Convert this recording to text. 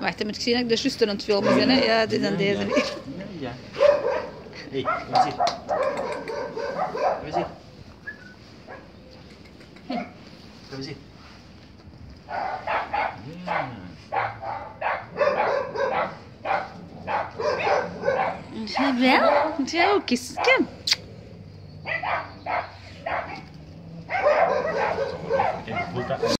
Wacht, moet ik zien dat ik de zuster aan het filmen ben. Hè? Ja, dit aan deze hier. Ja. Hé, hey, kom eens hier. Kom eens hier. Kom eens hier. Ja. Jawel, jij ook eens. Kom. Kijk, voelt dat?